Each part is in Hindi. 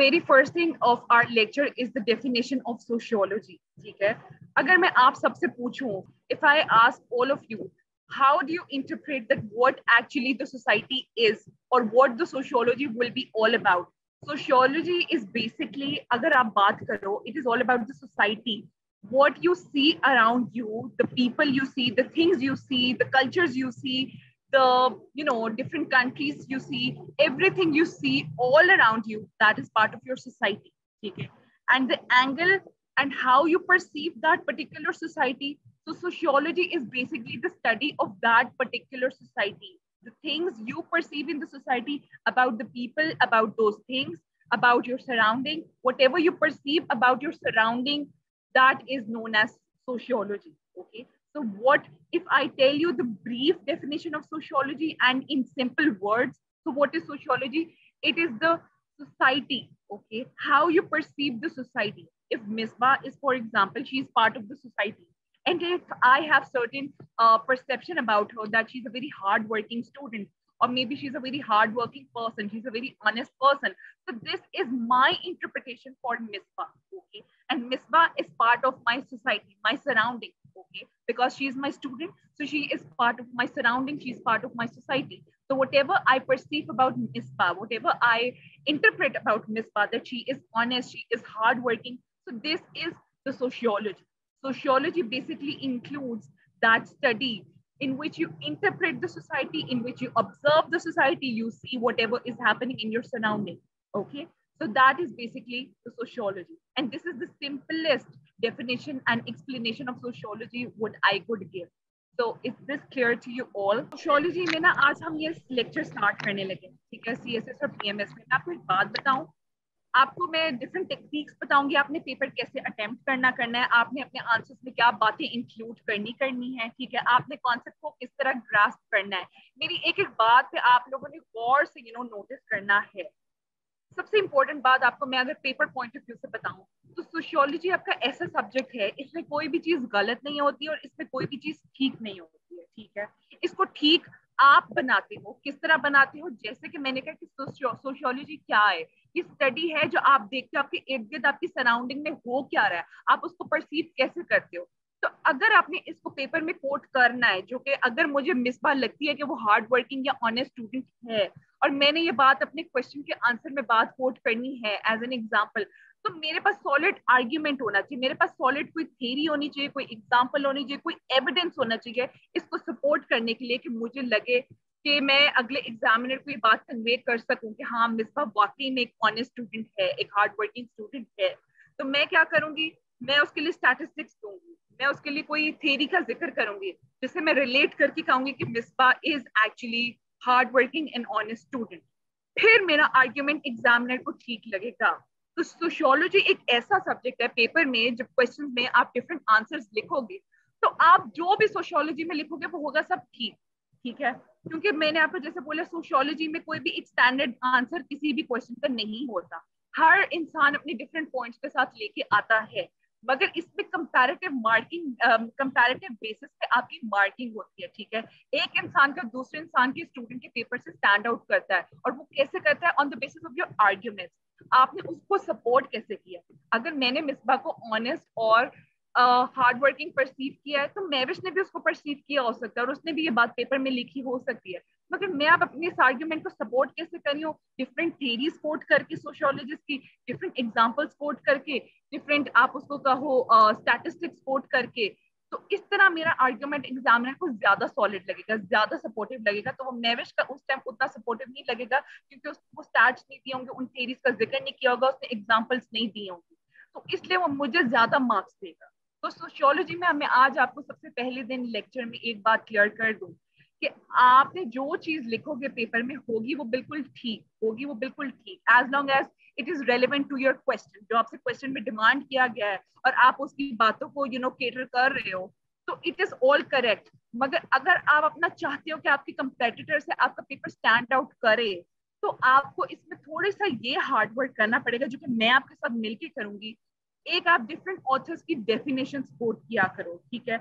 very first thing of our lecture is the definition of sociology. ठीक है अगर मैं आप सबसे पूछूं if I ask all of you how do you interpret that what actually the society is or what the sociology will be all about sociology is basically agar aap baat karo it is all about the society what you see around you the people you see the things you see the cultures you see the you know different countries you see everything you see all around you that is part of your society okay? And the angle and how you perceive that particular society so sociology is basically the study of that particular society. The things you perceive in the society about the people about those things about your surrounding whatever you perceive about your surrounding that is known as sociology okay so what if I tell you the brief definition of sociology and in simple words? So what is sociology? It is the society, okay? How you perceive the society. If Misbah is, for example, she is part of the society. And if I have certain uh, perception about her that she's a very hardworking student, or maybe she's a very hardworking person, she's a very honest person. So this is my interpretation for Misbah, okay? And Misbah is part of my society, my surrounding okay? Because she is my student so she is part of my surrounding she's part of my society. So whatever i perceive about misbah whatever i interpret about misbah that she is honest she is hardworking so this is the sociology. Sociology basically includes that study in which you interpret the society in which you observe the society you see whatever is happening in your surrounding okay so that is basically the sociology. And this is the simplest definition and explanation of sociology what I could give. So is this clear to you all? Sociology में ना आज हम ये lecture start करने लगे ठीक है CSS और PMS में मैं आपको एक बात बताऊँ आपको मैं डिफरेंट टेक्निक्स बताऊँगी आपने पेपर कैसे अटेम्प्ट करना करना है आपने अपने आंसर्स में क्या बातें इंक्लूड करनी करनी है ठीक है आपने कॉन्सेप्ट को किस तरह ग्रास्प करना है मेरी एक एक बात पे आप लोगों ने गौर से यू नो नोटिस करना है सबसे इंपॉर्टेंट बात आपको मैं अगर पेपर पॉइंट ऑफ़ व्यू से बताऊँ तो सोशियोलॉजी आपका ऐसा सब्जेक्ट है, इसमें कोई भी चीज़ गलत नहीं होती और इसमें कोई भी चीज़ ठीक नहीं होती है, ठीक है? इसको ठीक आप बनाते हो, किस तरह बनाते हो? जैसे कि मैंने कहा कि सोशियोलॉजी क्या है? ये स्टडी है जो आप देखते हो, आपके इर्द गिर्द आपकी सराउंडिंग में हो क्या रहा है? आप उसको परसीव कैसे करते हो? तो अगर आपने इसको पेपर में कोट करना है, जो कि अगर मुझे मिसबा लगती है कि वो हार्ड वर्किंग या ऑनेस्ट स्टूडेंट है, और मैंने ये बात अपने क्वेश्चन के आंसर में बात कोट करनी है एज एन एग्ज़ाम्पल तो मेरे पास सॉलिड आर्ग्यूमेंट होना चाहिए, मेरे पास सॉलिड कोई थेरी होनी चाहिए, कोई एग्ज़ाम्पल होनी चाहिए, कोई एविडेंस होना चाहिए इसको सपोर्ट करने के लिए कि मुझे लगे कि मैं अगले एग्जामिनर को ये बात कन्वे कर सकूँ कि हाँ मिसबा वाकई में एक ऑनेस्ट स्टूडेंट है, एक हार्ड वर्किंग स्टूडेंट है। तो मैं क्या करूँगी? मैं उसके लिए स्टैटिस्टिक्स दूँगी। मैं उसके लिए कोई थेरी का ज़िक्र करूँगी, जिससे मैं रिलेट करके कहूँगी कि Misbah is actually hard working and honest student फिर मेरा आर्ग्यूमेंट एग्जामिनर को ठीक लगेगा। तो सोशियोलॉजी एक ऐसा सब्जेक्ट है पेपर में जब क्वेश्चन में आप डिफरेंट आंसर्स लिखोगे तो आप जो भी सोशियोलॉजी में लिखोगे, वो होगा सब ठीक। ठीक है? क्योंकि मैंने आपको जैसे बोला सोशियोलॉजी में कोई भी एक स्टैंडर्ड आंसर किसी भी क्वेश्चन का नहीं होता। हर इंसान अपने डिफरेंट पॉइंट्स के साथ लेके आता है। मगर इसमें कंपैरेटिव मार्किंग कंपैरेटिव बेसिस पे आपकी मार्किंग होती है, ठीक है? एक इंसान का दूसरे इंसान के स्टूडेंट के पेपर से स्टैंड आउट करता है और वो कैसे करता है? On the basis of your arguments आपने उसको सपोर्ट कैसे किया? अगर मैंने मिसबा को ऑनेस्ट और हार्ड वर्किंग परसीव किया है तो मैविश ने भी उसको परसीव किया हो सकता है और उसने भी ये बात पेपर में लिखी हो सकती है। मगर मैं अब अपने इस आर्ग्यूमेंट को सपोर्ट कैसे करी हूँ? डिफरेंट थेरीज कोट करके सोशियोलॉजिस्ट की डिफरेंट एग्जाम्पल्स कोट करके डिफरेंट आप उसको कहो स्टैटिस्टिक्स कोट करके तो इस तरह मेरा आर्ग्यूमेंट एग्जामिनर को ज़्यादा सॉलिड लगेगा, ज़्यादा सपोर्टिव लगेगा तो वो मैविश का उस टाइम उतना सपोर्टिव नहीं लगेगा, क्योंकि उसको स्टैट्स नहीं दिए होंगे, उन थेरीज का ज़िक्र नहीं किया होगा, उसने एग्जाम्पल्स नहीं दिए होंगे। तो इसलिए वो मुझे ज़्यादा मार्क्स देगा। तो सोशियोलॉजी में मैं आज आपको सबसे पहले दिन लेक्चर में एक बात क्लियर कर दूँ कि आपने जो चीज़ लिखोगे पेपर में, होगी वो बिल्कुल ठीक, होगी वो बिल्कुल ठीक as long as it is relevant to your question जो आपसे क्वेश्चन में डिमांड किया गया है और आप उसकी बातों को यू नो केटर कर रहे हो तो इट इज़ ऑल करेक्ट मगर अगर आप अपना चाहते हो कि आपके कंपेटिटर से आपका पेपर स्टैंड आउट करे तो आपको इसमें थोड़ा सा ये हार्डवर्क करना पड़ेगा जो कि मैं आपके साथ मिलके करूँगी एक आप डिफरेंट ऑथर्स की डेफिनेशन कोट किया करो ठीक है?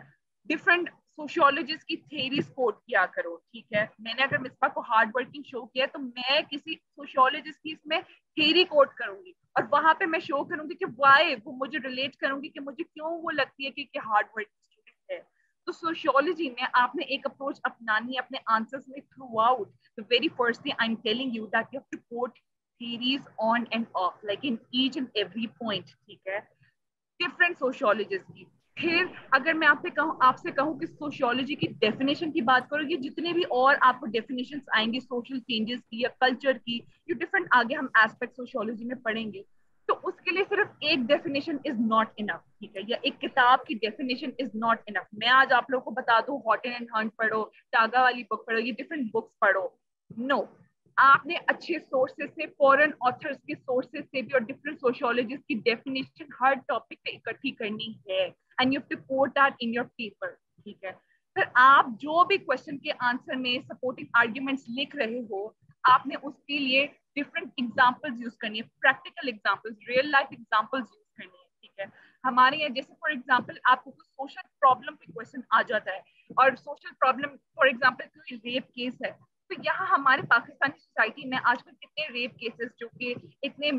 डिफरेंट सोशियोलॉजिस्ट की थेरीज कोट किया करो ठीक है? मैंने अगर मिसबा को हार्ड वर्किंग शो किया तो मैं किसी सोशियोलॉजिस्ट की इसमें थेरी कोट करूँगी। और वहाँ पे मैं शो करूँगी कि वाई वो मुझे रिलेट करूँगी कि मुझे क्यों वो लगती है कि, हार्ड वर्क स्टूडेंट है। तो सोशियोलॉजी में आपने एक अप्रोच अपनानी है अपने आंसर्स में throughout the very first thing I am telling you that you have to quote theories on and off, like in each and every point, ठीक है? Different sociologists की। फिर अगर मैं आपसे कहूँ आपसे कहूँ कि सोशियोलॉजी की डेफिनेशन की बात करोगे जितने भी और आपको डेफिनेशन आएँगे सोशल चेंजेस की या कल्चर की जो डिफरेंट आगे हम एस्पेक्ट सोशियोलॉजी में पढ़ेंगे। तो उसके लिए सिर्फ़ एक डेफिनेशन इज़ नॉट इनफ ठीक है? या एक किताब की डेफिनेशन इज़ नॉट इनफ मैं आज आप लोगों को बता दूँ हॉटन एंड हंट पढ़ो टागा वाली बुक पढ़ो, ये डिफरेंट बुक्स पढ़ो। No no. आपने अच्छे सोर्सेज से फॉरेन ऑथर्स के सोर्सेज से भी और डिफरेंट सोशियोलॉजिस्ट की डेफिनेशन हर टॉपिक पे इकट्ठी करनी है। And you to quote that in your paper ठीक है? फिर आप जो भी क्वेश्चन के आंसर में सपोर्टिंग आर्ग्यूमेंट्स लिख रहे हो, आपने उसके लिए डिफरेंट एग्जाम्पल्स यूज़ करनी है। Practical examples real life examples use करनी है, ठीक है? हमारे यहाँ जैसे फॉर एग्ज़ाम्पल आपको कुछ सोशल प्रॉब्लम पे क्वेश्चन आ जाता है। और सोशल प्रॉब्लम फॉर एग्ज़ाम्पल कोई रेप केस है तो यहाँ हमारे पाकिस्तानी सोसाइटी में आजकल कितने रेप केसेस जो कि इतने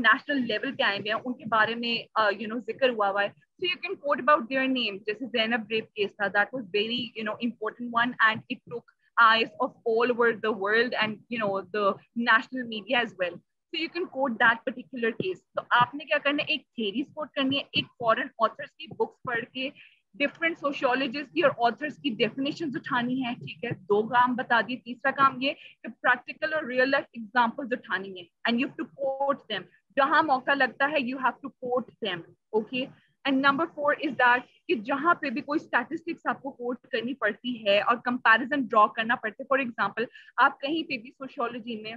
नेशनल लेवल पे आए हुए हैं, उनके बारे में यू नो ज़िक्र हुआ हुआ है। So you can quote about their name जैसे जैनब रेप केस था that was very you know important one and it took eyes of all over the world and you know the national media as well so you can quote that particular case तो आपने क्या करना है? एक थेरीज कोट करनी है, एक फॉरन ऑथर्स की बुक्स पढ़ के डिफरेंट सोशियोलॉजिस्ट की और ऑथर्स की डेफिनेशन उठानी है, ठीक है? दो काम बता दिए, तीसरा काम ये कि प्रैक्टिकल और रियल लाइफ एग्जाम्पल्स उठानी है and you to quote them जहाँ मौका लगता है you have to quote them okay and number four is that कि जहाँ पे भी कोई स्टैटिस्टिक्स आपको कोट करनी पड़ती है और कंपैरिजन ड्रॉ करना पड़ता है फॉर एग्जांपल आप कहीं पे भी सोशियोलॉजी में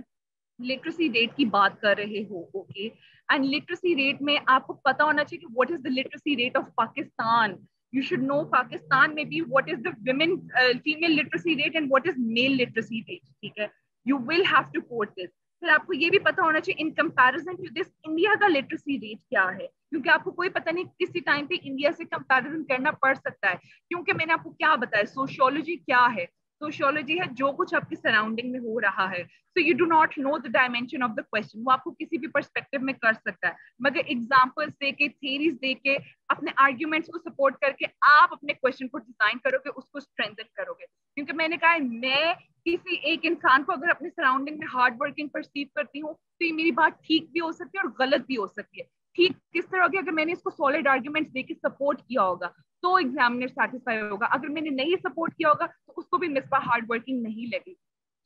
लिटरेसी रेट की बात कर रहे हो ओके एंड लिटरेसी रेट में आपको पता होना चाहिए कि what is the literacy rate of Pakistan you should know Pakistan maybe what is the women uh, female literacy rate and what is male literacy rate ठीक है you will have to quote this फिर आपको ये भी पता होना चाहिए in comparison to this India का लिटरेसी रेट क्या है क्योंकि आपको कोई पता नहीं किसी टाइम पे इंडिया से कंपैरिजन करना पड़ सकता है क्योंकि मैंने आपको क्या बताया सोशियोलॉजी क्या है सोशियोलॉजी है, जो कुछ आपकी सराउंडिंग में हो रहा है। So you do not know the dimension of the question वो आपको किसी भी परस्पेक्टिव में कर सकता है। मगर एग्जाम्पल्स दे के थेरीज दे के, अपने आर्ग्यूमेंट्स को सपोर्ट करके आप अपने क्वेश्चन को डिज़ाइन करोगे, उसको स्ट्रेंथन करोगे। क्योंकि मैंने कहा मैं किसी एक इंसान को अगर अपने सराउंडिंग में हार्ड वर्किंग परसीव करती हूँ तो ये मेरी बात ठीक भी हो सकती है और गलत भी हो सकती है। ठीक, किस तरह होगी? अगर मैंने इसको सॉलिड आर्ग्यूमेंट्स देके सपोर्ट किया होगा तो एग्जामिनर सेटिस्फाई होगा। अगर मैंने नहीं सपोर्ट किया होगा तो उसको भी मिसबा हार्ड वर्किंग नहीं लगी।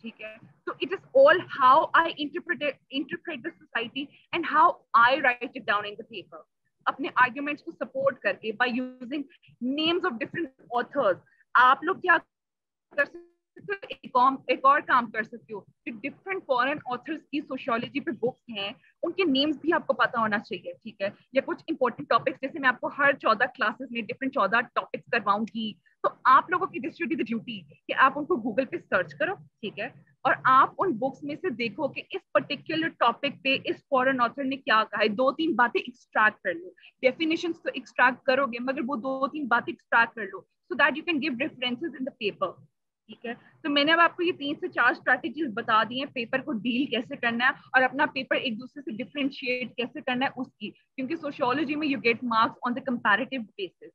ठीक है? तो it is all how I interpret interpret the society and how I write it down in the paper अपने आर्ग्यूमेंट्स को सपोर्ट करके by using names of different authors आप लोग क्या कर सकते एक और, एक और काम कर सकते हो कि डिफरेंट फॉरेन ऑथर्स की सोशियोलॉजी पे बुक्स हैं उनके नेम्स भी आपको पता होना चाहिए ठीक है? या कुछ इंपॉर्टेंट टॉपिक्स जैसे मैं आपको हर चौदह क्लासेस में डिफरेंट चौदह टॉपिक्स करवाऊँगी तो आप लोगों की दिस शुड द ड्यूटी कि आप उनको गूगल पे सर्च करो ठीक है? और आप उन बुक्स में से देखो कि इस पर्टिकुलर टॉपिक पे इस फॉरेन ऑथर ने क्या कहा है। दो तीन बातें एक्सट्रैक्ट कर लो। डेफिनेशन तो एक्सट्रैक्ट करोगे मगर वो दो तीन बातें एक्सट्रैक्ट कर लो so that you can give references in the paper ठीक है? तो मैंने अब आपको ये तीन से चार स्ट्रैटेजीज बता दी हैं पेपर को डील कैसे करना है और अपना पेपर एक दूसरे से डिफ्रेंशिएट कैसे करना है उसकी, क्योंकि सोशियोलॉजी में you get marks on the comparative basis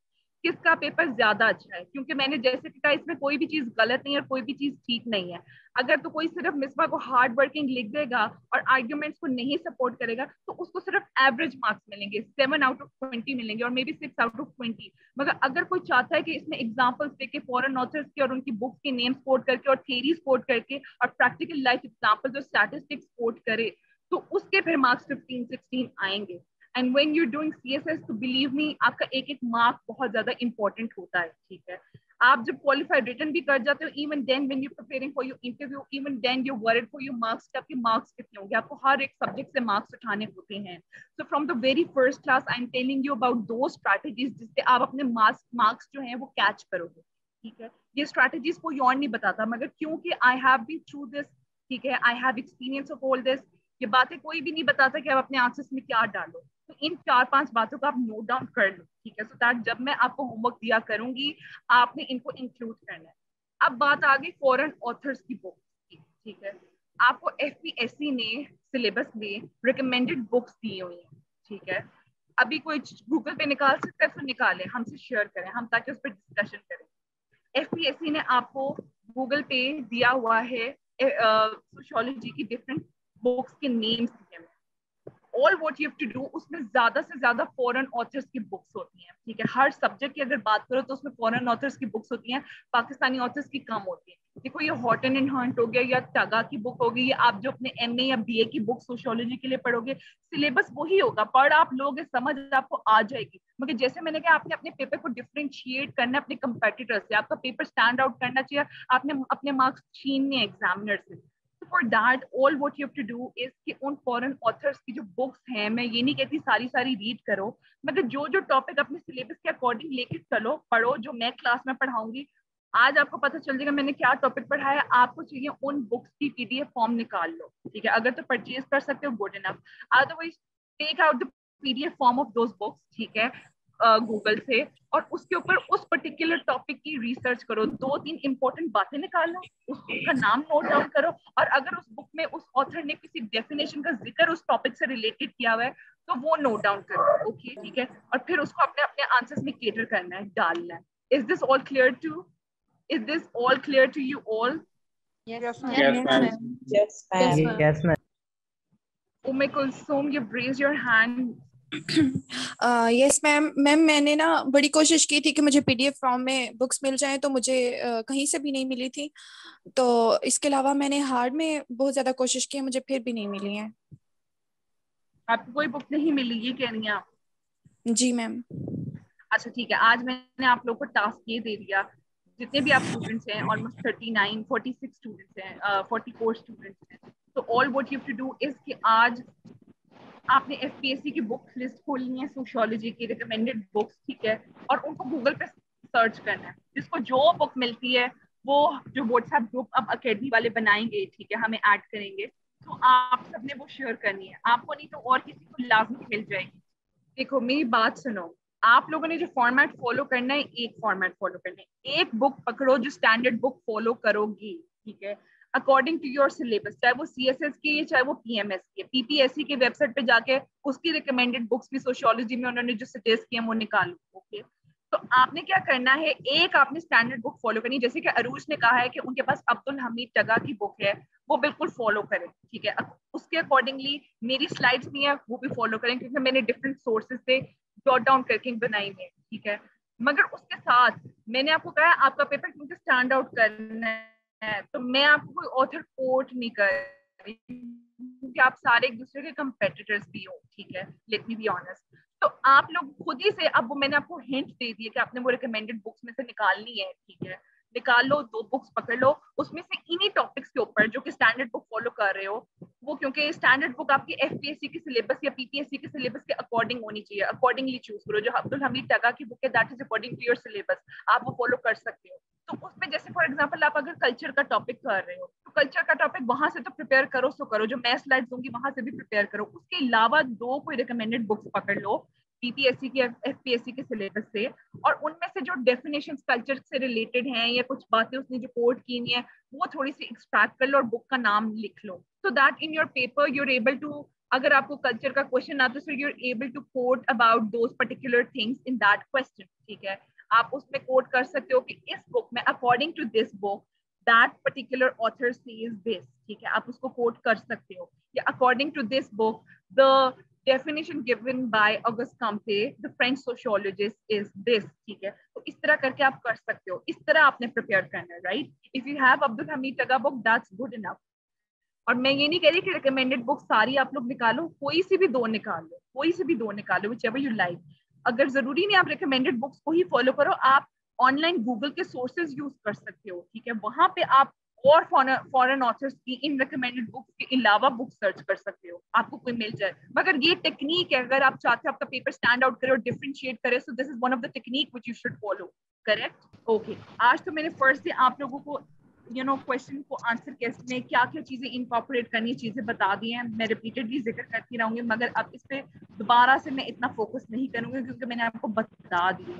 किसका पेपर ज़्यादा अच्छा है? क्योंकि मैंने जैसे कहा, इसमें कोई भी चीज़ गलत नहीं है और कोई भी चीज़ ठीक नहीं है। अगर तो कोई सिर्फ़ मिसबा को हार्ड वर्किंग लिख देगा और आर्ग्यूमेंट्स को नहीं सपोर्ट करेगा तो उसको सिर्फ़ एवरेज मार्क्स मिलेंगे। सेवन आउट ऑफ़ ट्वेंटी मिलेंगे और maybe six out of twenty मगर अगर कोई चाहता है कि इसमें एग्जाम्पल्स देके फॉरन ऑथर्स के और उनकी बुक्स के नेम्स कोट करके और थेरीज कोट करके और प्रैक्टिकल लाइफ एग्जाम्पल्स और स्टैटिस्टिक्स कोट करे तो उसके फिर मार्क्स फिफ्टीन सिक्सटीन आएँगे। And when you doing C S S तो बिलीव मी आपका एक एक मार्क बहुत ज़्यादा इंपॉर्टेंट होता है, ठीक है? आप जब क्वालिफाइड रिटर्न भी कर जाते हो even then when you preparing for your interview even then you worried for your marks आपके मार्क्स कितने होंगे? आपको हर एक सब्जेक्ट से मार्क्स उठाने होते हैं। So from the very first class I am telling you about दो स्ट्रैटेजीज जिससे आप अपने मार्क्स जो हैं वो कैच करोगे, ठीक है? ये स्ट्रैटेजीज कोई और नहीं बताता, मगर क्योंकि I have been through this ठीक है? I have experience of all this ये बातें कोई भी नहीं बताता कि आप अपने आंसर्स में क्या डालो। तो इन चार पाँच बातों का आप नोट डाउन कर लो, ठीक है? सो दैट जब मैं आपको होमवर्क दिया करूँगी, आपने इनको इंक्लूड करना है। अब बात आ गई फॉरन ऑथर्स की बुक की, ठीक है? आपको एफ़ ने सिलेबस में रिकमेंडेड बुक्स दी हुई हैं, ठीक है? अभी कोई गूगल पे निकाल सकता है तो निकाले, हमसे शेयर करें, हम ताकि उस पर डिस्कशन करें। एफपीएससी ने आपको गूगल पे दिया हुआ है सोशोलॉजी की डिफरेंट बुक्स के नेम्स दिए हुए all what you to do उसमें ज़्यादा से ज़्यादा फॉरेन ऑथर्स की बुक्स होती हैं, ठीक है? हर सब्जेक्ट की अगर बात करो तो उसमें फॉरेन ऑथर्स की बुक्स होती हैं, पाकिस्तानी ऑथर्स की कम होती है। देखो, ये हॉट एंड हंट हो गया या टगा की बुक होगी या आप जो अपने एम या बी की बुक सोशोलॉजी के लिए पढ़ोगे सिलेबस वही होगा, पढ़ आप लोग, समझ आपको आ जाएगी। मगर जैसे मैंने कहा, आपने अपने पेपर को डिफ्रेंशिएट करना अपने कंपेटिटर से, आपका पेपर स्टैंड आउट करना चाहिए, आपने अपने मार्क्स छीनने एग्जामिनर से। For that all what you to do is कि उन फॉरन ऑथर्स की जो बुक्स हैं, मैं ये नहीं कहती सारी सारी रीड करो, मगर जो जो टॉपिक अपने सिलेबस के अकॉर्डिंग लेके चलो, पढ़ो, जो मैं क्लास में पढ़ाऊँगी, आज आपको पता चल जाएगा मैंने क्या टॉपिक पढ़ाया, आपको चाहिए उन बुक्स की पीडीएफ फॉर्म निकाल लो, ठीक है? अगर तो परचेज कर सकते हो good enough otherwise take out the PDF form of those books ठीक है? गूगल से और उसके ऊपर उस पर्टिकुलर टॉपिक की रिसर्च करो दो तीन इंपॉर्टेंट बातें निकालो उस बुक का नाम नोट डाउन करो और अगर उस बुक में उस ऑथर ने किसी डेफिनेशन का ज़िक्र उस टॉपिक से रिलेटेड किया हुआ है तो वो नोट डाउन करो ओके ठीक है और फिर उसको अपने अपने आंसर्स में केटर करना है डालना है is this all clear to is this all clear to you all Yes, ma'am. Yes, ma'am. Yes, ma'am. Yes, ma'am. Umm Kulsum, you've raised your hand. Yes ma'am ma'am मैंने ना बड़ी कोशिश की थी कि मुझे पीडीएफ फॉर्म में बुक्स मिल जाएँ तो मुझे uh, कहीं से भी नहीं मिली थी। तो इसके अलावा मैंने हार्ड में बहुत ज़्यादा कोशिश की है मुझे फिर भी नहीं मिली है। आपको कोई बुक नहीं मिली ये कह रही हैं आप जी मैम अच्छा ठीक है। आज मैंने आप लोग को टास्क ये दे दिया। जितने भी आप स्टूडेंट्स हैं almost thirty nine forty six students हैं फोर्टी फोर स्टूडेंट्स हैं। तो all what you to do is कि आज आपने एफ़ की बुक लिस्ट खोलनी है सोशोलॉजी की रिकमेंडेड बुक्स ठीक है? और उनको गूगल पे सर्च करना है। जिसको जो बुक मिलती है, वो जो व्हाट्सएप ग्रुप अब अकेडमी वाले बनाएँगे, ठीक है? हमें ऐड करेंगे। तो आप सबने वो शेयर करनी है। आपको नहीं तो और किसी को लाजमी मिल जाएगी। देखो, मेरी बात सुनो। आप लोगों ने जो फॉर्मेट फॉलो करना है, एक फॉर्मेट फॉलो करना है। एक बुक पकड़ो जो स्टैंडर्ड बुक फॉलो करोगी, ठीक है? अकॉर्डिंग टू योर सिलेबस चाहे वो सी एस एस की है, चाहे वो पी एम एस की है पीपीएससी के वेबसाइट पे जाके उसकी रिकमेंडेड बुक्स भी सोशियोलॉजी में उन्होंने जो सजेस्ट किए वो निकालो ओके तो आपने क्या करना है, एक आपने स्टैंडर्ड बुक फॉलो करनी जैसे कि अरूज ने कहा है कि उनके पास अब्दुल हमीद टगा की बुक है, वो बिल्कुल फॉलो करें, ठीक है? उसके अकॉर्डिंगली मेरी स्लाइड्स भी है, वो भी फॉलो करें, क्योंकि मैंने डिफरेंट सोर्सेज से जॉट डाउन करके बनाई है, ठीक है? मगर उसके साथ मैंने आपको कहा आपका पेपर क्योंकि स्टैंड आउट करना है तो मैं आपको कोई ऑथर कोट नहीं कर रही, क्योंकि आप सारे एक दूसरे के कंपेटिटर्स भी हो, ठीक है? लेट मी बी ऑनेस्ट तो आप लोग खुद ही से, अब वो मैंने आपको हिंट दे दिया कि आपने वो रिकमेंडेड बुक्स में से निकालनी है, ठीक है? निकाल लो दो बुक्स पकड़ लो, उसमें से इन्हीं टॉपिक्स के ऊपर जो कि स्टैंडर्ड बुक फॉलो कर रहे हो, वो क्योंकि स्टैंडर्ड बुक आपकी एफ़ के सिलेबस या पीपीएससी के सिलेबस के अकॉर्डिंग होनी चाहिए अकॉर्डिंगली चूज़ करो। जो अब्दुल हमीद टगा की बुक है that is according to your syllabus आप वो फॉलो कर सकते हो। तो उसमें जैसे फॉर एग्ज़ाम्पल आप अगर कल्चर का टॉपिक कर रहे हो तो कल्चर का टॉपिक वहाँ से तो प्रिपेयर करो सो करो। जो मैं स्लाइड दूँगी वहाँ से भी प्रिपेयर करो। उसके अलावा दो कोई रिकमेंडेड बुक्स पकड़ लो बीपीएससी के एफपीएससी के सिलेबस से। और उनमें से जो डेफिनेशन कल्चर से रिलेटेड हैं, या कुछ बातें उसने जो कोट की है, वो थोड़ी सी एक्सट्रैक्ट कर लो और बुक का नाम लिख लो। So that in your paper you're able to अगर आपको कल्चर का क्वेश्चन आता है so you're able to quote about those particular things in that question ठीक है? आप उसमें कोट कर सकते हो कि इस बुक में according to this book that particular author says this ठीक है? आप उसको कोट कर सकते हो। या according to this book the definition given by Auguste Comte, the French sociologist, is this. ठीक है? तो इस तरह करके आप कर सकते हो। इस तरह आपने प्रिपेयर करना है right if you have Abdul Hameed टगा book that's good enough और मैं ये नहीं कह रही कि रिकमेंडेड बुक सारी आप लोग निकालो कोई सी भी दो निकाल कोई सी भी दो निकालो विच एवर यू लाइक अगर ज़रूरी नहीं आप रिकमेंडेड बुक्स को ही फॉलो करो, आप ऑनलाइन गूगल के सोर्सेज यूज़ कर सकते हो, ठीक है? वहाँ पे आप और फॉरेन ऑथर्स की इन रिकमेंडेड बुक्स के अलावा बुक सर्च कर सकते हो, आपको कोई मिल जाए। मगर ये टेक्निक है, अगर आप चाहते हो आपका पेपर स्टैंड आउट करे और डिफ्रेंशिएट करे so this is one of the technique which you should follow correct okay आज तो मैंने फ़र्स्ट से आप लोगों को यू नो क्वेश्चन को आंसर कैसे, में क्या क्या चीज़ें इनकॉपरेट करनी चीज़ें बता दी हैं, मैं रिपीटेडली ज़िक्र करती रहूँगी, मगर अब इस पर दोबारा से मैं इतना फोकस नहीं करूँगी क्योंकि मैंने आपको बता दी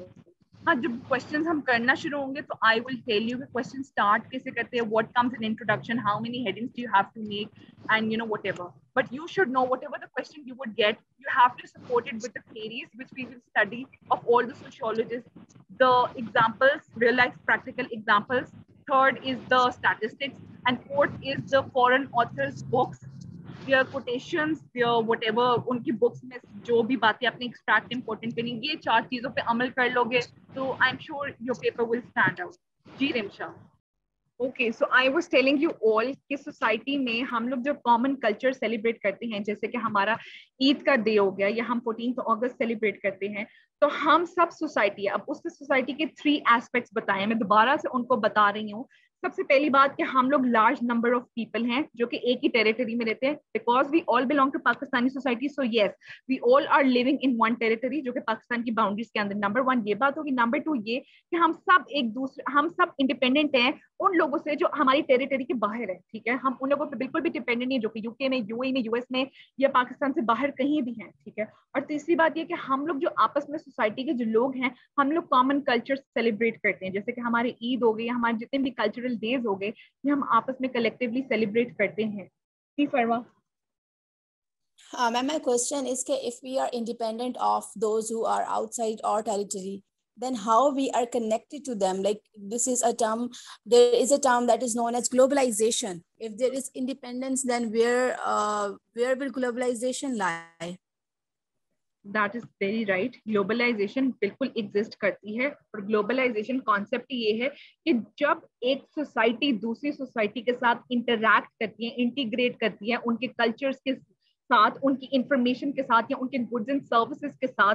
हाँ। जब क्वेश्चन हम करना शुरू होंगे तो I will tell you question start कैसे करते हैं what comes in introduction how many headings do you have to make and you know whatever but you should know whatever the question you would get, you have to support it with the theories which we will study of all the sociologists, the examples, real life practical examples third is the statistics and fourth is the foreign authors books their quotations their whatever उनकी books में जो भी बातें आपने extract important करनी ये चार चीज़ों पे अमल कर लोगे तो I'm sure your paper will stand out ji Rimsha okay so I was telling you all कि सोसाइटी में हम लोग जो कॉमन कल्चर सेलिब्रेट करते हैं, जैसे कि हमारा ईद का डे हो गया या हम फोर्टीन अगस्त सेलिब्रेट करते हैं तो हम सब सोसाइटी अब उस सोसाइटी के थ्री एस्पेक्ट्स बताए। मैं दोबारा से उनको बता रही हूँ। सबसे पहली बात कि हम लोग लार्ज नंबर ऑफ़ पीपल हैं, जो कि एक ही टेरिटरी में रहते हैं। Because we all belong to Pakistani society so yes we all are living in one territory जो कि पाकिस्तान की बाउंड्रीज के अंदर। नंबर वन ये बात होगी। नंबर टू ये कि हम सब एक दूसरे, हम सब इंडिपेंडेंट हैं उन लोगों से जो हमारी टेरिटरी के बाहर है, ठीक है? हम उन लोगों पर बिल्कुल भी डिपेंडेंट नहीं जो कि यूके में यूए में यूएस में या पाकिस्तान से बाहर कहीं भी हैं, ठीक है? और तीसरी बात ये कि हम लोग जो आपस में सोसाइटी के जो लोग हैं, हम लोग कॉमन कल्चर सेलिब्रेट करते हैं। जैसे कि हमारे ईद हो गई, हमारे जितने भी कल्चरल डेज हो गए ये हम आपस में कलेक्टिवली सेलिब्रेट करते हैं जी फरवा Uh, ma'am, my question is that if we are independent of those who are outside our territory, then how we are connected to them? Like this is a term, there is a term that is known as globalization. If there is independence, then where uh, where will globalization lie? That is very right globalization बिल्कुल एग्जिस्ट करती है और ग्लोबलाइजेशन कॉन्सेप्ट ये है कि जब एक सोसाइटी दूसरी सोसाइटी के साथ इंटरैक्ट करती है इंटीग्रेट करती है, उनके कल्चर्स के साथ, उनकी इंफॉर्मेशन के साथ या उनके गुड्स एंड सर्विसेज़ के साथ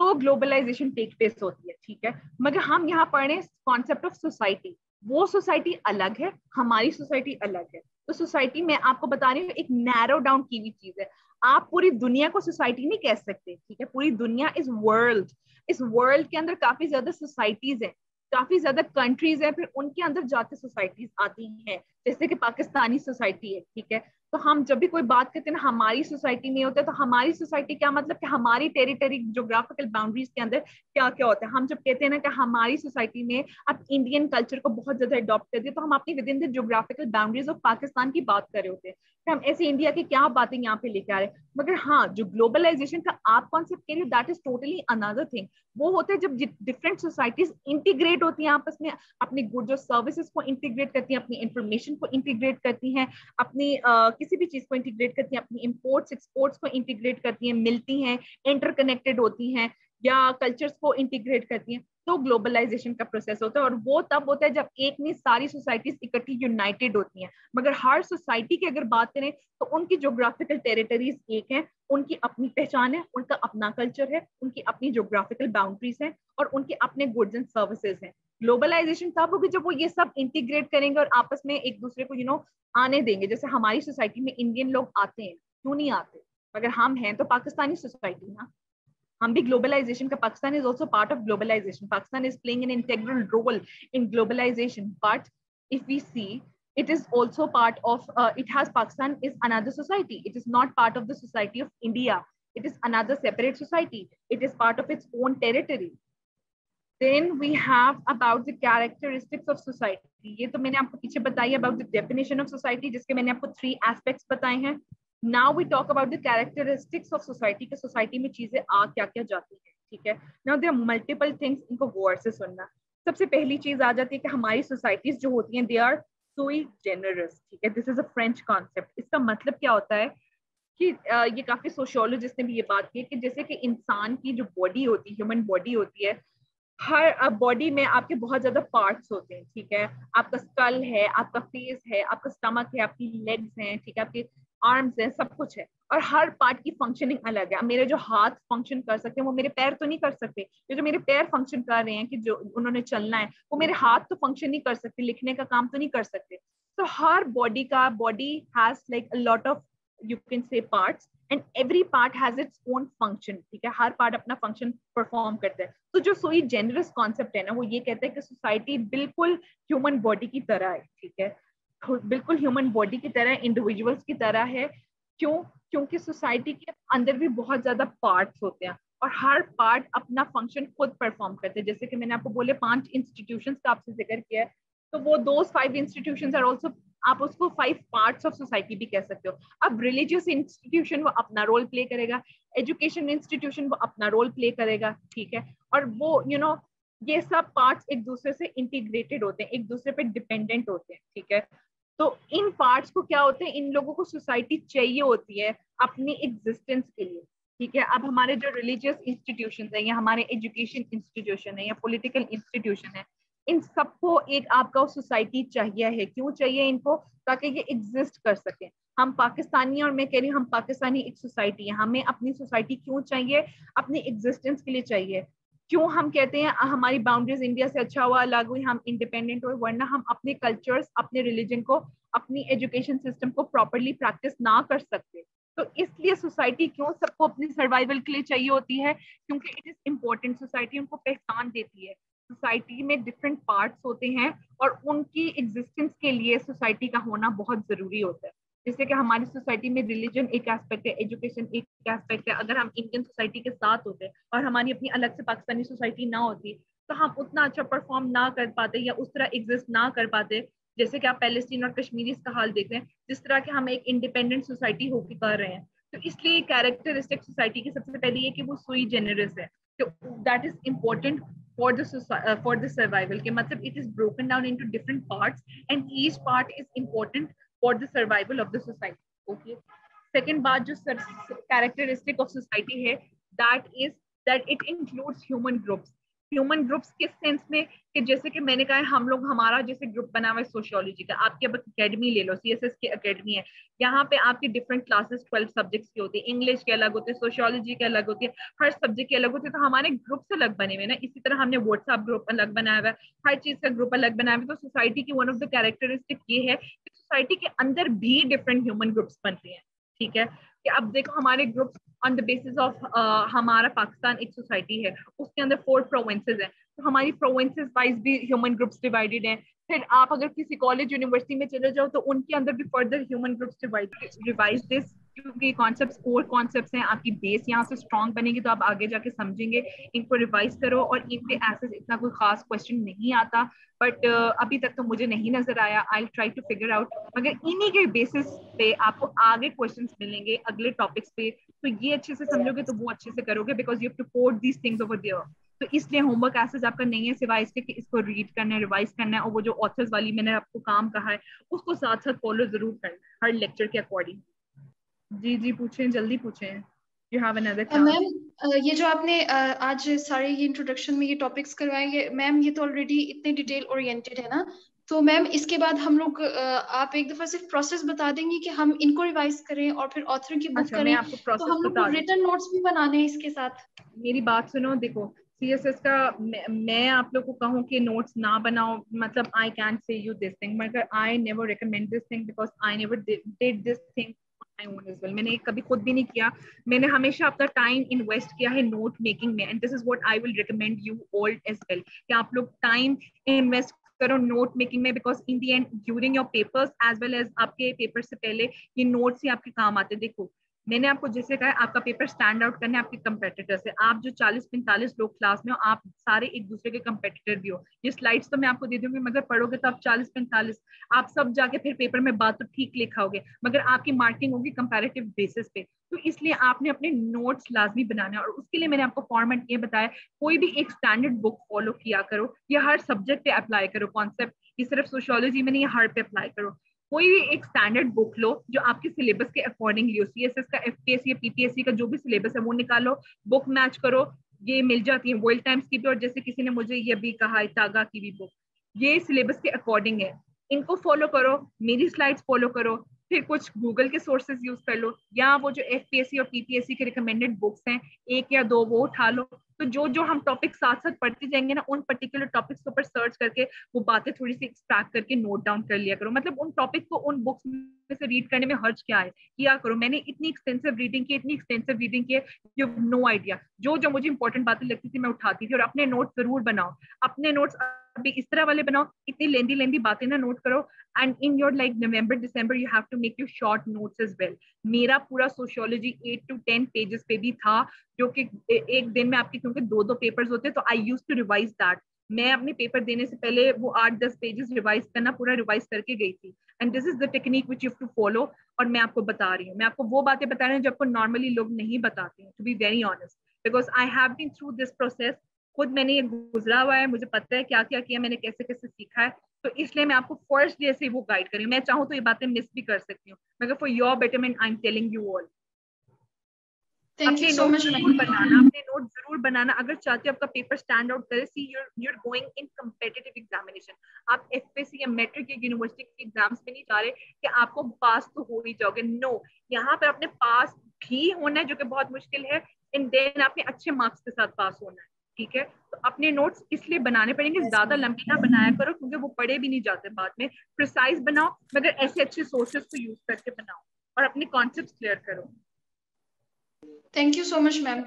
तो ग्लोबलाइजेशन टेक प्लेस होती है, ठीक है? मगर हम यहाँ पढ़े कॉन्सेप्ट ऑफ़ सोसाइटी वो सोसाइटी अलग है, हमारी सोसाइटी अलग है। तो सोसाइटी में आपको बता रही हूँ, एक नैरो डाउन की हुई चीज़ है। आप पूरी दुनिया को सोसाइटी नहीं कह सकते, ठीक है? पूरी दुनिया इस वर्ल्ड इस वर्ल्ड के अंदर काफ़ी ज़्यादा सोसाइटीज है, काफ़ी ज़्यादा कंट्रीज़ है, फिर उनके अंदर जाके सोसाइटीज आती हैं, जैसे कि पाकिस्तानी सोसाइटी है, ठीक है? तो हम जब भी कोई बात करते हैं ना, हमारी सोसाइटी में होता है तो हमारी सोसाइटी क्या मतलब कि हमारी टेरिटरी जोग्राफिकल बाउंड्रीज के अंदर क्या क्या होता है? हम जब कहते हैं ना कि हमारी सोसाइटी में आप इंडियन कल्चर को बहुत ज़्यादा अडॉप्ट कर हैं तो हम अपनी within the geographical boundaries of Pakistan की बात कर रहे होते हैं। हम ऐसे इंडिया की क्या बातें यहाँ पे लेके आ रहे हैं? मगर हाँ जो ग्लोबलाइजेशन का आप कॉन्सेप्ट कह रहे हो that is totally another thing वो होता है जब डिफरेंट सोसाइटीज इंटीग्रेट होती हैं आपस में अपनी गुड्स और सर्विसेज़ को इंटीग्रेट करती हैं अपनी इंफॉर्मेशन को इंटीग्रेट करती हैं अपनी uh, किसी भी चीज़ को इंटीग्रेट करती हैं अपनी इम्पोर्ट्स एक्सपोर्ट्स को इंटीग्रेट करती हैं मिलती हैं इंटरकनेक्टेड होती हैं या कल्चर्स को इंटीग्रेट करती हैं। तो ग्लोबलाइजेशन का प्रोसेस होता है और वो तब होता है जब एक नहीं सारी सोसाइटीज इकट्ठी यूनाइटेड होती हैं। मगर हर सोसाइटी की अगर बात करें तो उनकी जोग्राफिकल टेरिटरीज एक है, उनकी अपनी पहचान है, उनका अपना कल्चर है, उनकी अपनी जोग्राफिकल बाउंड्रीज हैं और उनके अपने गुड्स एंड सर्विसेज़ हैं। ग्लोबलाइजेशन तब होगी जब वो ये सब इंटीग्रेट करेंगे और आपस में एक दूसरे को यू नो आने देंगे। जैसे हमारी सोसाइटी में इंडियन लोग आते हैं, क्यों नहीं आते? अगर हम हैं तो पाकिस्तानी सोसाइटी ना। हम भी ग्लोबलाइजेशन का Pakistan is also part of globalization Pakistan is playing an integral role in globalization but if we see it is also part of uh, it has pakistan is another society it is not part of the society of india it is another separate society it is part of its own territory then we have about the characteristics of society ये तो मैंने आपको पीछे बताई about the definition of society जिसके मैंने आपको three aspects बताए हैं now we talk about the characteristics of society, कि society में चीज़ें आ क्या क्या जाती है, ठीक है? There are multiple things इनको गौर से सुनना। सबसे पहली चीज़ आ जाती है कि हमारी सोसाइटीज जो होती हैं दे आर सोई जेनरस ठीक है? This is a French concept इसका मतलब क्या होता है कि ये काफ़ी सोशियोलॉजिस्ट ने भी ये बात की कि जैसे कि इंसान की जो बॉडी होती है ह्यूमन बॉडी होती है, हर बॉडी में आपके बहुत ज़्यादा पार्ट्स होते हैं, ठीक है? आपका स्कल है, आपका फेस है, आपका स्टमक है, आपकी लेग्स हैं, ठीक है? आपके आर्म्स हैं, सब कुछ है। और हर पार्ट की फंक्शनिंग अलग है। मेरे जो हाथ फ़ंक्शन कर सकते हैं, वो मेरे पैर तो नहीं कर सकते। ये जो मेरे पैर फ़ंक्शन कर रहे हैं कि जो उन्होंने चलना है, वो मेरे हाथ तो फ़ंक्शन नहीं कर सकते, लिखने का काम तो नहीं कर सकते। तो हर बॉडी का body has like a lot of you can say parts and every part has its own function ठीक है? हर पार्ट अपना फ़ंक्शन परफॉर्म करता है। तो जो सोई जेनरस कॉन्सेप्ट है ना, वो ये कहता है कि सोसाइटी बिल्कुल ह्यूमन बॉडी की तरह है, ठीक है? बिल्कुल ह्यूमन बॉडी की तरह इंडिविजुअल्स की तरह है। क्यों? क्योंकि सोसाइटी के अंदर भी बहुत ज़्यादा पार्ट्स होते हैं और हर पार्ट अपना फ़ंक्शन खुद परफॉर्म करते हैं। जैसे कि मैंने आपको बोले पाँच इंस्टीट्यूशंस का आपसे ज़िक्र किया है तो वो दो फाइव इंस्टीट्यूशंस आर आल्सो आप उसको फाइव पार्ट्स ऑफ़ सोसाइटी भी कह सकते हो। अब रिलीजियस इंस्टीट्यूशन वो अपना रोल प्ले करेगा एजुकेशन इंस्टीट्यूशन वो अपना रोल प्ले करेगा ठीक है? और वो यू you नो know, ये सब पार्ट्स एक दूसरे से इंटीग्रेटेड होते हैं एक दूसरे पे डिपेंडेंट होते हैं ठीक है? तो इन पार्ट्स को क्या होते हैं? इन लोगों को सोसाइटी चाहिए होती है अपनी एग्जिस्टेंस के लिए, ठीक है? अब हमारे जो रिलीजियस इंस्टीट्यूशन है या हमारे एजुकेशन इंस्टीट्यूशन है या पॉलिटिकल इंस्टीट्यूशन है, इन सबको एक आपका सोसाइटी चाहिए है। क्यों चाहिए इनको? ताकि ये एग्जिस्ट कर सके। हम पाकिस्तानी और मैं कह रही हूँ, हम पाकिस्तानी एक सोसाइटी है। हमें अपनी सोसाइटी क्यों चाहिए? अपनी एग्जिस्टेंस के लिए चाहिए। क्यों हम कहते हैं हमारी बाउंड्रीज इंडिया से अच्छा हुआ अलग हुई हम इंडिपेंडेंट हुए, वरना हम अपने कल्चर्स अपने रिलीजन को, अपनी एजुकेशन सिस्टम को प्रॉपरली प्रैक्टिस ना कर सकते। तो इसलिए सोसाइटी क्यों सबको अपनी सर्वाइवल के लिए चाहिए होती है? क्योंकि इट इज़ इम्पोर्टेंट सोसाइटी उनको पहचान देती है। सोसाइटी में डिफरेंट पार्ट्स होते हैं और उनकी एग्जिस्टेंस के लिए सोसाइटी का होना बहुत ज़रूरी होता है। जैसे कि हमारी सोसाइटी में रिलीजन एक एस्पेक्ट है एजुकेशन एक एस्पेक्ट है अगर हम इंडियन सोसाइटी के साथ होते और हमारी अपनी अलग से पाकिस्तानी सोसाइटी ना होती तो हम उतना अच्छा परफॉर्म ना कर पाते या उस तरह एग्जिस्ट ना कर पाते। जैसे कि आप पैलेस्टीन और कश्मीरी का हाल देख रहे हैं जिस तरह के हम एक इंडिपेंडेंट सोसाइटी होकर कर रहे हैं। तो इसलिए कैरेक्टरिस्टिक सोसाइटी की सबसे पहले ये कि वो सुई जेनरस है तो that is important for the uh, for के मतलब it is broken down into different parts and each part is important for the survival of the society, okay? Second बात जो characteristic of society है that is that it includes human groups. Human groups किस सेंस में? कि जैसे कि मैंने कहा हम लोग, हमारा जैसे ग्रुप बना हुआ है सोशियोलॉजी का। आपके अब अकेडमी ले लो सीएसएस की अकेडमी है। यहाँ पे आपकी डिफरेंट क्लासेस ट्वेल्व सब्जेक्ट्स की होती है। इंग्लिश के अलग होते हैं सोशियोलॉजी के अलग होती है। हर सब्जेक्ट के अलग होते हैं। तो हमारे ग्रुप्स अलग बने हुए ना। इसी तरह हमने व्हाट्सएप ग्रुप अलग बनाया हुआ है। हर चीज़ का ग्रुप अलग बनाया हुआ है। तो सोसाइटी की वन ऑफ़ द कैरेक्टरिस्टिक ये है कि सोसाइटी के अंदर भी डिफरेंट ह्यूमन ग्रुप्स बनते हैं, ठीक है? कि अब देखो हमारे groups on the basis of हमारा पाकिस्तान एक सोसाइटी है, उसके अंदर फोर प्रोविंसेस हैं। हमारी प्रोविंसेस वाइज भी ह्यूमन ग्रुप्स डिवाइडेड हैं। फिर आप अगर किसी कॉलेज यूनिवर्सिटी में चले जाओ तो उनके अंदर भी further human groups revise this क्योंकि कॉन्सेप्ट कोर कॉन्सेप्ट हैं आपकी बेस यहाँ से स्ट्रॉन्ग बनेगी तो आप आगे जाके समझेंगे। इनको रिवाइज करो और इन पे ऐसे इतना कोई खास क्वेश्चन नहीं आता। बट uh, अभी तक तो मुझे नहीं नज़र आया। I try to figure out मगर इन्हीं के बेसिस पे आपको आगे क्वेश्चन मिलेंगे अगले टॉपिक्स पे। तो ये अच्छे से समझोगे तो वो अच्छे से करोगे because you to quote these things over there तो इसलिए होमवर्क एसेज आपका नहीं है सिवाय इसके कि इसको रीड करना है रिवाइज करना है और वो जो ऑथर्स वाली मैंने आपको काम कहा है उसको साथ साथ फॉलो ज़रूर करना है हर लेक्चर के अकॉर्डिंग जी जी पूछें जल्दी पूछें. यू हैव अनदर मैम ये जो आपने uh, आज सारे ये इंट्रोडक्शन में ये टॉपिक्स करवाएँगे मैम ये तो ऑलरेडी इतने डिटेल ओरिएंटेड है ना? तो मैम इसके बाद हम लोग आप एक दफ़ा सिर्फ़ प्रोसेस बता देंगे कि हम इनको रिवाइज करें और फिर ऑथर की बुक अच्छा, करें। आपको तो हम लोग रिटर्न नोट्स भी बनाने हैं इसके साथ। मेरी बात सुनो देखो सीएसएस का मैं, आप लोग को कहूँ कि नोट्स ना बनाओ। मतलब I can say you this thing मगर I never recommend this thing because I never did this thing well. मैंने कभी खुद भी नहीं किया। मैंने हमेशा अपना टाइम इन्वेस्ट किया है नोट मेकिंग में। And this is what I will recommend you all as well कि आप लोग टाइम इन्वेस्ट करो नोट मेकिंग में because in the end during your papers as well as आपके पेपर से पहले ये नोट्स ही आपके काम आते देखो मैंने आपको जैसे कहा, आपका पेपर स्टैंड आउट करना है आपके कंपेटिटर से आप जो 40-45 लोग क्लास में हो, आप सारे एक दूसरे के कंपेटिटर भी हो। ये स्लाइड्स तो मैं आपको दे दूँगी, मगर पढ़ोगे तो आप 40-45 आप सब जाके फिर पेपर में बात तो ठीक लिखाओगे मगर आपकी मार्किंग होगी कंपेरेटिव बेसिस पे। तो इसलिए आपने अपने नोट्स लाजमी बनाने और उसके लिए मैंने आपको फॉर्मेट ये बताया, कोई भी एक स्टैंडर्ड बुक फॉलो किया करो, या हर सब्जेक्ट पे अप्लाई करो कॉन्सेप्ट ये सिर्फ़ सोशोलॉजी में नहीं, हर पे अप्लाई करो। कोई भी एक स्टैंडर्ड बुक लो, जो आपके सिलेबस के अकॉर्डिंगली हो सी का एफ़ या पीपीएससी का, जो भी सिलेबस है, वो निकालो बुक मैच करो, ये मिल जाती है वर्ल्ड टाइम्स की भी, और जैसे किसी ने मुझे ये भी कहा टागा की भी बुक ये सिलेबस के अकॉर्डिंग है। इनको फॉलो करो, मेरी स्लाइड्स फॉलो करो, फिर कुछ गूगल के सोर्सेज यूज़ कर लो, या वो जो एफपीएससी और पीपीएससी के रिकमेंडेड बुक्स हैं, एक या दो, वो उठा लो तो जो जो हम टॉपिक साथ साथ पढ़ते जाएँगे ना, उन पर्टिकुलर टॉपिक्स के ऊपर सर्च करके वो बातें थोड़ी सी एक्सट्रैक्ट करके नोट डाउन कर लिया करो। मतलब उन टॉपिक को उन बुक्स में से रीड करने में हर्ज क्या है? किया करो। मैंने इतनी एक्सटेंसिव रीडिंग की, इतनी एक्सटेंसिव रीडिंग की यू नो आइडिया जो जो मुझे इंपॉर्टेंट बातें लगती थी, मैं उठाती थी और अपने नोट ज़रूर बनाओ। अपने नोट्स भी इस तरह वाले बनाओ, इतनी लेंदी लेंदी बातें ना नोट करो and in your like November December you have to make you short notes as well मेरा पूरा sociology eight to ten pages पे भी था, जो कि एक दिन में आपके, क्योंकि दो दो पेपर्स होते तो I use to revise that मैं अपने पेपर देने से पहले वो आठ दस पेजेस रिवाइज करना, पूरा रिवाइज करके गई थी. And this is the technique which you to follow और मैं आपको बता रही हूँ. मैं आपको वो बातें बता रही हूँ जो आपको नॉर्मली लोग नहीं बताते हैं to be very honest because I have been through this process खुद मैंने ये गुजरा हुआ है मुझे पता है क्या क्या किया मैंने कैसे कैसे सीखा है। तो इसलिए मैं आपको फ़र्स्ट डे से वो गाइड करी मैं चाहूँ तो ये बातें मिस भी कर सकती हूँ। मगर for your betterment I am telling you all अपने नोट ज़रूर बनाना अपने नोट ज़रूर बनाना। अगर चाहते हो आपका पेपर स्टैंड आउट करे see you're you're going in competitive examination आप एफ़ या मेट्रिक या यूनिवर्सिटी के एग्ज़ाम्स में नहीं जा रहे कि आपको पास तो हो ही जाओगे। नो यहाँ पर अपने पास भी होना है जो कि बहुत मुश्किल है। एंड देन आपने अच्छे मार्क्स के साथ पास होना है। ठीक है? तो अपने नोट्स इसलिए बनाने पड़ेंगे ज़्यादा लंबी ना बनाया करो क्योंकि वो पढ़े भी नहीं जाते बाद में। प्रिसाइज बनाओ मगर ऐसे अच्छे सोर्सेस को यूज़ करके बनाओ और अपने कॉन्सेप्ट क्लियर करो। Thank you so much ma'am